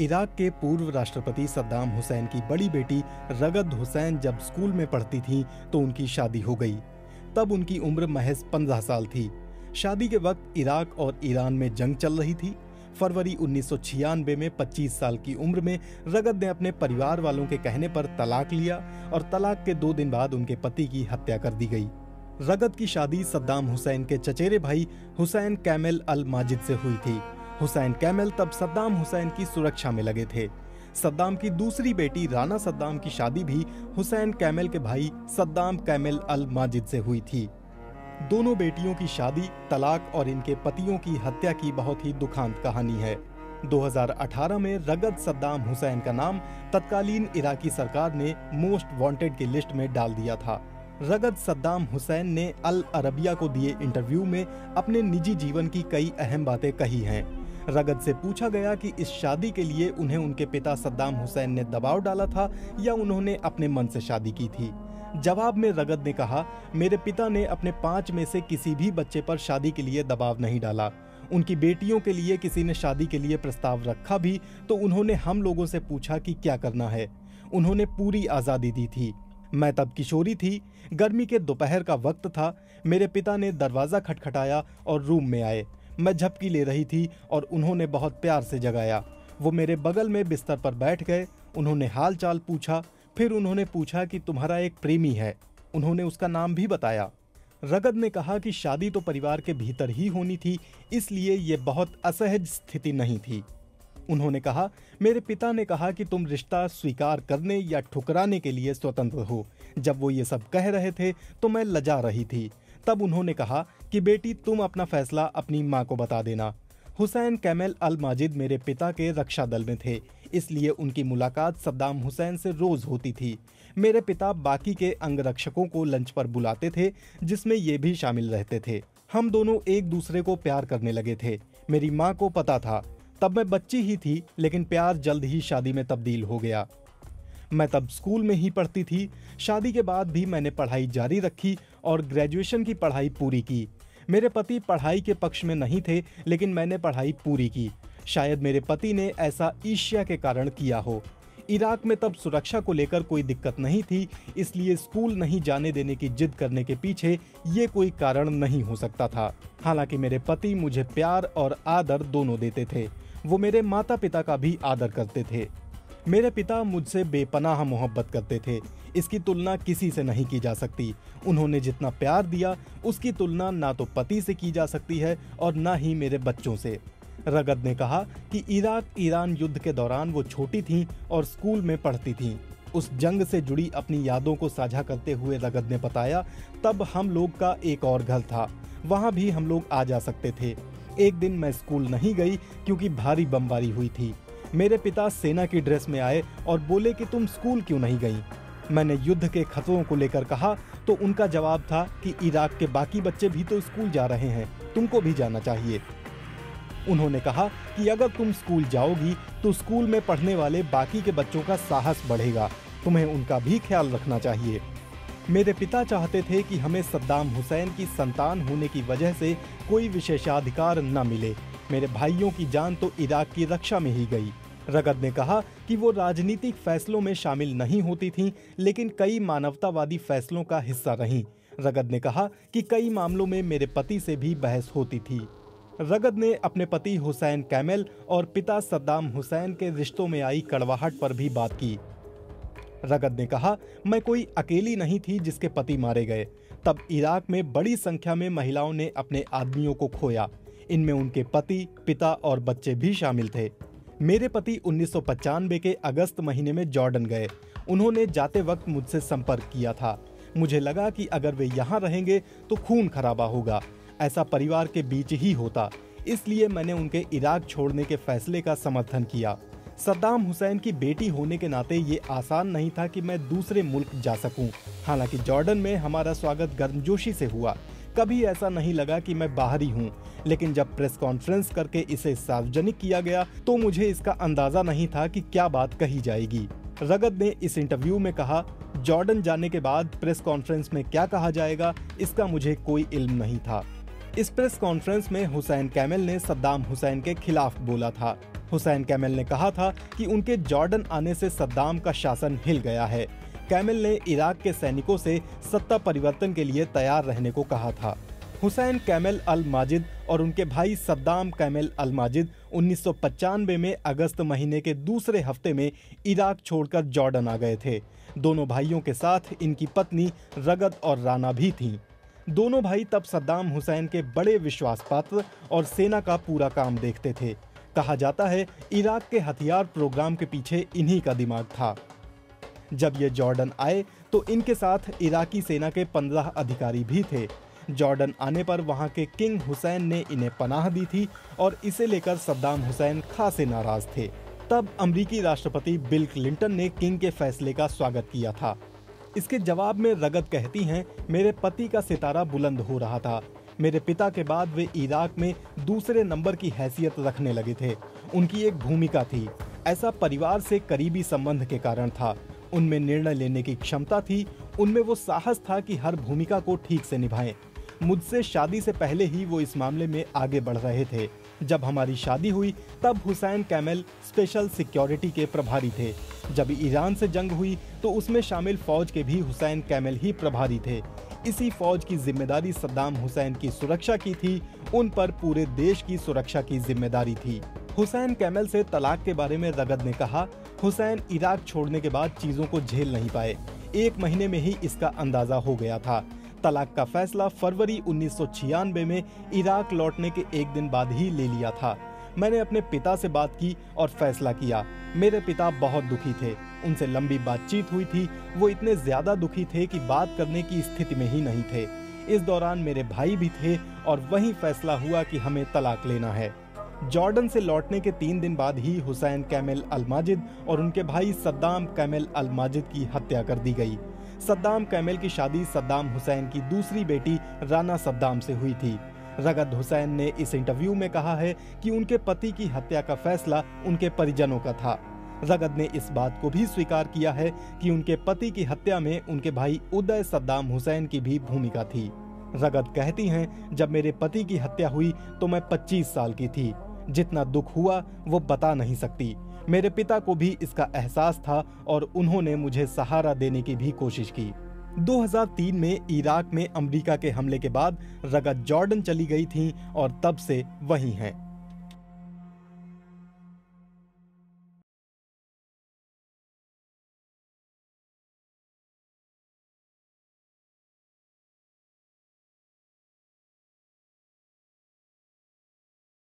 Iraq के पूर्व राष्ट्रपति सद्दाम हुसैन की बड़ी बेटी रगद हुसैन जब स्कूल में पढ़ती थी तो उनकी शादी हो गई। तब उनकी उम्र महज पंद्रह साल थी। शादी के वक्त इराक और ईरान में जंग चल रही थी। फरवरी उन्नीस सौ छियानबे में 25 साल की उम्र में रगद ने अपने परिवार वालों के कहने पर तलाक लिया और तलाक के दो दिन बाद उनके पति की हत्या कर दी गई। रगद की शादी सद्दाम हुसैन के चचेरे भाई हुसैन कैमल अल माजिद से हुई थी। हुसैन कैमल तब सद्दाम हुसैन की सुरक्षा में लगे थे। सद्दाम की दूसरी बेटी राना सद्दाम की शादी भी हुसैन कैमल के भाई सद्दाम कैमल अल माजिद से हुई थी। दोनों बेटियों की शादी, तलाक और इनके पतियों की हत्या की बहुत ही दुखांत कहानी है। 2018 में रगद सद्दाम हुसैन का नाम तत्कालीन इराकी सरकार ने मोस्ट वांटेड की लिस्ट में डाल दिया था। रगद सद्दाम हुसैन ने अल अरबिया को दिए इंटरव्यू में अपने निजी जीवन की कई अहम बातें कही हैं। रगद से पूछा गया कि इस शादी के लिए उन्हें उनके पिता सद्दाम हुसैन ने दबाव डाला था या उन्होंने अपने मन से शादी की थी। जवाब में रगत ने कहा, मेरे पिता ने अपने पाँच में से किसी भी बच्चे पर शादी के लिए दबाव नहीं डाला। उनकी बेटियों के लिए किसी ने शादी के लिए प्रस्ताव रखा भी तो उन्होंने हम लोगों से पूछा कि क्या करना है। उन्होंने पूरी आज़ादी दी थी। मैं तब किशोरी थी। गर्मी के दोपहर का वक्त था। मेरे पिता ने दरवाज़ा खटखटाया और रूम में आए। मैं झपकी ले रही थी और उन्होंने बहुत प्यार से जगाया। वो मेरे बगल में बिस्तर पर बैठ गए, उन्होंने हाल चाल पूछा, फिर उन्होंने पूछा कि तुम्हारा एक प्रेमी है। उन्होंने उसका नाम भी बताया। रगद ने कहा कि शादी तो परिवार के भीतर ही होनी थी, इसलिए ये बहुत असहज स्थिति नहीं थी। उन्होंने कहा, मेरे पिता ने कहा कि तुम रिश्ता स्वीकार करने या ठुकराने के लिए स्वतंत्र हो। जब वो ये सब कह रहे थे तो मैं लजा रही थी। तब उन्होंने कहा कि बेटी, तुम अपना फैसला अपनी माँ को बता देना। हुसैन कैमल अल माजिद मेरे पिता के रक्षा दल में थे, इसलिए उनकी मुलाकात सद्दाम हुसैन से रोज होती थी। मेरे पिता बाकी के अंगरक्षकों को लंच पर बुलाते थे, जिसमें ये भी शामिल रहते थे। हम दोनों एक दूसरे को प्यार करने लगे थे। मेरी माँ को पता था। तब मैं बच्ची ही थी, लेकिन प्यार जल्द ही शादी में तब्दील हो गया। मैं तब स्कूल में ही पढ़ती थी। शादी के बाद भी मैंने पढ़ाई जारी रखी और ग्रेजुएशन की पढ़ाई पूरी की। मेरे पति पढ़ाई के पक्ष में नहीं थे, लेकिन मैंने पढ़ाई पूरी की। शायद मेरे पति ने ऐसा ईर्ष्या के कारण किया हो। इराक में तब सुरक्षा को लेकर कोई दिक्कत नहीं थी, इसलिए स्कूल नहीं जाने देने की जिद करने के पीछे ये कोई कारण नहीं हो सकता था। हालाँकि मेरे पति मुझे प्यार और आदर दोनों देते थे। वो मेरे माता पिता का भी आदर करते थे। मेरे पिता मुझसे बेपनाह मोहब्बत करते थे। इसकी तुलना किसी से नहीं की जा सकती। उन्होंने जितना प्यार दिया, उसकी तुलना ना तो पति से की जा सकती है और ना ही मेरे बच्चों से। रगद ने कहा कि इराक, ईरान युद्ध के दौरान वो छोटी थीं और स्कूल में पढ़ती थीं। उस जंग से जुड़ी अपनी यादों को साझा करते हुए रगद ने बताया, तब हम लोग का एक और घर था। वहाँ भी हम लोग आ जा सकते थे। एक दिन मैं स्कूल नहीं गई क्योंकि भारी बमबारी हुई थी। मेरे पिता सेना की ड्रेस में आए और बोले कि तुम स्कूल क्यों नहीं गई? मैंने युद्ध के खतरों को लेकर कहा तो उनका जवाब था कि इराक के बाकी बच्चे भी तो स्कूल जा रहे हैं, तुमको भी जाना चाहिए। उन्होंने कहा कि अगर तुम स्कूल जाओगी तो स्कूल में पढ़ने वाले बाकी के बच्चों का साहस बढ़ेगा, तुम्हें उनका भी ख्याल रखना चाहिए। मेरे पिता चाहते थे कि हमें सद्दाम हुसैन की संतान होने की वजह से कोई विशेषाधिकार न मिले। मेरे भाइयों की जान तो इराक की रक्षा में ही गई। रगत ने कहा कि वो राजनीतिक फैसलों में शामिल नहीं होती थीं, लेकिन कई मानवतावादी फैसलों का हिस्सा रहीं। रगत ने कहा कि कई मामलों में मेरे पति से भी बहस होती थी। रगत ने अपने पति हुसैन कैमल और पिता सद्दाम हुसैन के रिश्तों में आई कड़वाहट पर भी बात की। रगत ने कहा मैं कोई अकेली नहीं थी जिसके पति मारे गए। तब इराक में बड़ी संख्या में महिलाओं ने अपने आदमियों को खोया। इनमें उनके पति, पिता और बच्चे भी शामिल थे। मेरे पति उन्नीस के अगस्त महीने में जॉर्डन गए। उन्होंने जाते वक्त मुझसे संपर्क किया था। मुझे लगा कि अगर वे यहाँ रहेंगे तो खून खराबा होगा। ऐसा परिवार के बीच ही होता। इसलिए मैंने उनके इराक छोड़ने के फैसले का समर्थन किया। सद्दाम हुसैन की बेटी होने के नाते ये आसान नहीं था कि मैं दूसरे मुल्क जा सकूँ। हालाँकि जॉर्डन में हमारा स्वागत गर्मजोशी से हुआ। कभी ऐसा नहीं लगा कि मैं बाहरी हूँ, लेकिन जब प्रेस कॉन्फ्रेंस करके इसे सार्वजनिक किया गया तो मुझे इसका अंदाज़ा नहीं था कि क्या बात कही जाएगी। रगद ने इस इंटरव्यू में कहा, जॉर्डन जाने के बाद प्रेस कॉन्फ्रेंस में क्या कहा जाएगा, इसका मुझे कोई इल्म नहीं था। इस प्रेस कॉन्फ्रेंस में हुसैन कैमल ने सद्दाम हुसैन के खिलाफ बोला था। हुसैन कैमल ने कहा था कि उनके जॉर्डन आने से सद्दाम का शासन हिल गया है। कैमल ने इराक के सैनिकों से सत्ता परिवर्तन के लिए तैयार रहने को कहा था। हुसैन कैमल अल माजिद और उनके भाई सद्दाम कैमल अल माजिद उन्नीस में अगस्त महीने के दूसरे हफ़्ते में इराक छोड़कर जॉर्डन आ गए थे। दोनों भाइयों के साथ इनकी पत्नी रगत और राना भी थीं। दोनों भाई तब सद्दाम हुसैन के बड़े विश्वास पात्र और सेना का पूरा काम देखते थे। कहा जाता है, इराक के हथियार प्रोग्राम के पीछे इन्हीं का दिमाग था। जब ये जॉर्डन आए तो इनके साथ इराकी सेना के पंद्रह अधिकारी भी थे। जॉर्डन आने पर वहाँ के किंग हुसैन ने इन्हें पनाह दी थी और इसे लेकर सद्दाम हुसैन खासे नाराज़ थे। तब अमरीकी राष्ट्रपति बिल क्लिंटन ने किंग के फैसले का स्वागत किया था। इसके जवाब में रगत कहती हैं, मेरे पति का सितारा बुलंद हो रहा था। मेरे पिता के बाद वे इराक में दूसरे नंबर की हैसियत रखने लगे थे। उनकी एक भूमिका थी। ऐसा परिवार से करीबी संबंध के कारण था। उनमें निर्णय लेने की क्षमता थी, उनमें वो साहस था कि हर भूमिका को ठीक से निभाएँ। मुझसे शादी से पहले ही वो इस मामले में आगे बढ़ रहे थे। जब हमारी शादी हुई, तब हुसैन कैमल स्पेशल सिक्योरिटी के प्रभारी थे। जब ईरान से जंग हुई तो उसमें शामिल फौज के भी हुसैन कैमल ही प्रभारी थे। इसी फौज की ज़िम्मेदारी सद्दाम हुसैन की सुरक्षा की थी, उन पर पूरे देश की सुरक्षा की ज़िम्मेदारी थी। हुसैन कैमल से तलाक के बारे में रगद ने कहा हुसैन इराक छोड़ने के बाद चीज़ों को झेल नहीं पाए। एक महीने में ही इसका अंदाज़ा हो गया था। तलाक का फैसला फरवरी उन्नीस सौ छियानबे में इराक लौटने के एक दिन बाद ही ले लिया था। मैंने अपने पिता से बात की और फैसला किया। मेरे पिता बहुत दुखी थे। उनसे लंबी बातचीत हुई थी। वो इतने ज़्यादा दुखी थे कि बात करने की स्थिति में ही नहीं थे। इस दौरान मेरे भाई भी थे और वही फैसला हुआ कि हमें तलाक लेना है। जॉर्डन से लौटने के तीन दिन बाद ही हुसैन कैमल अलमाजिद और उनके भाई सद्दाम कैमल अलमाजिद की हत्या कर दी गई। सद्दाम कैमल की शादी सद्दाम हुसैन की दूसरी बेटी राना सद्दाम से हुई थी। रगत हुसैन ने इस इंटरव्यू में कहा है कि उनके पति की हत्या का फैसला उनके परिजनों का था। रगत ने इस बात को भी स्वीकार किया है कि उनके पति की हत्या में उनके भाई उदय सद्दाम हुसैन की भी भूमिका थी। रगत कहती हैं, जब मेरे पति की हत्या हुई तो मैं 25 साल की थी। जितना दुख हुआ, वो बता नहीं सकती। मेरे पिता को भी इसका एहसास था और उन्होंने मुझे सहारा देने की भी कोशिश की। 2003 में इराक में अमेरिका के हमले के बाद रगत जॉर्डन चली गई थी और तब से वही हैं।